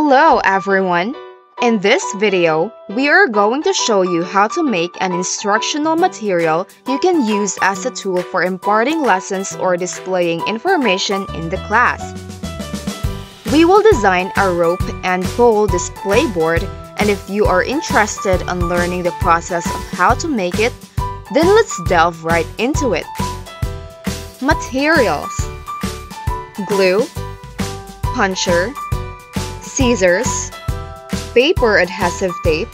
Hello everyone! In this video, we are going to show you how to make an instructional material you can use as a tool for imparting lessons or displaying information in the class. We will design a rope and pole display board and if you are interested in learning the process of how to make it, then let's delve right into it. Materials Glue Puncher Scissors Paper adhesive tape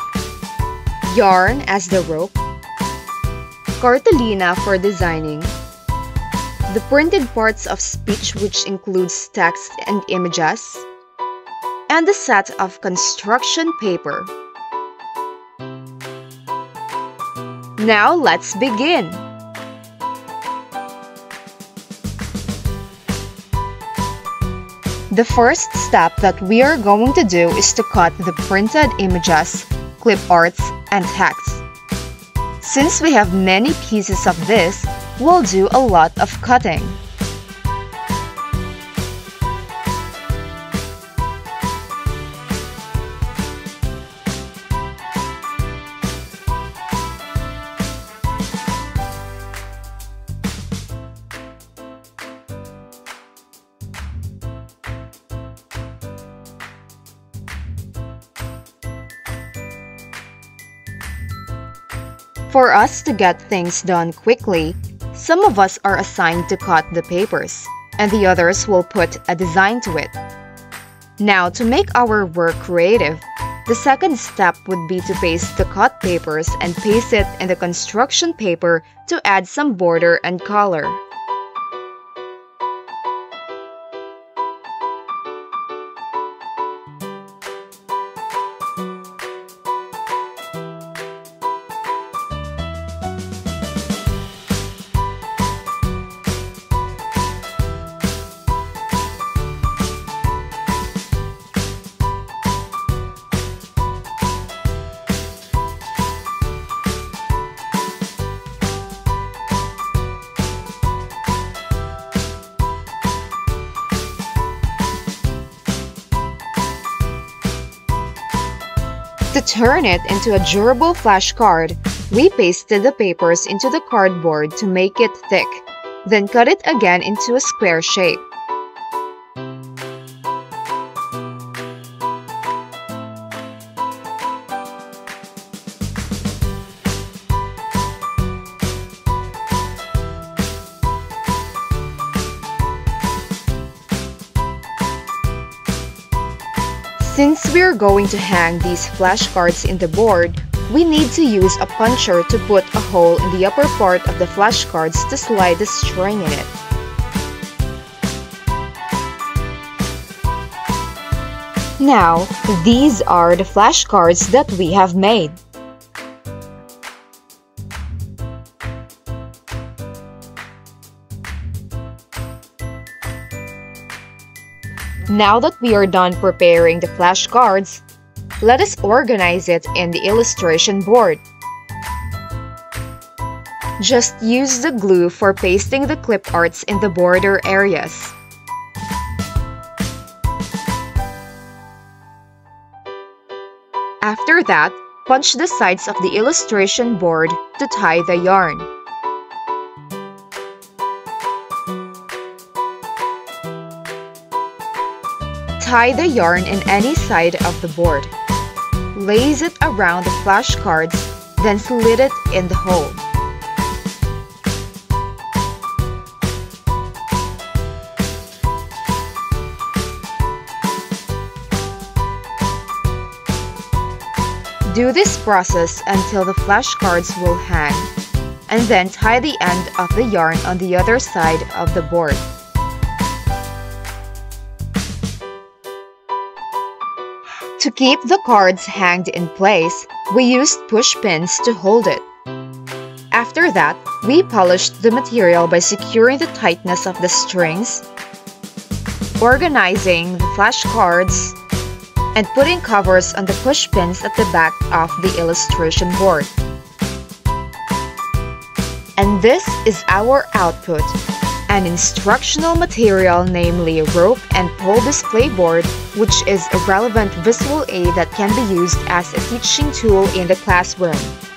Yarn as the rope Cartolina for designing the printed parts of speech which includes text and images and a set of construction paper. Now let's begin! The first step that we are going to do is to cut the printed images, clip arts, and text. Since we have many pieces of this, we'll do a lot of cutting. For us to get things done quickly, some of us are assigned to cut the papers, and the others will put a design to it. Now, to make our work creative, the second step would be to paste the cut papers and paste it in the construction paper to add some border and color. Turn it into a durable flashcard, we pasted the papers into the cardboard to make it thick, then cut it again into a square shape. Since we're going to hang these flashcards in the board, we need to use a puncher to put a hole in the upper part of the flashcards to slide the string in it. Now, these are the flashcards that we have made. Now that we are done preparing the flashcards, let us organize it in the illustration board. Just use the glue for pasting the clip arts in the border areas. After that, punch the sides of the illustration board to tie the yarn. Tie the yarn in any side of the board. Lace it around the flashcards, then slit it in the hole. Do this process until the flashcards will hang, and then tie the end of the yarn on the other side of the board. To keep the cards hanged in place, we used push pins to hold it. After that, we polished the material by securing the tightness of the strings, organizing the flashcards, and putting covers on the push pins at the back of the illustration board. And this is our output. an instructional material namely a rope and pole display board which is a relevant visual aid that can be used as a teaching tool in the classroom.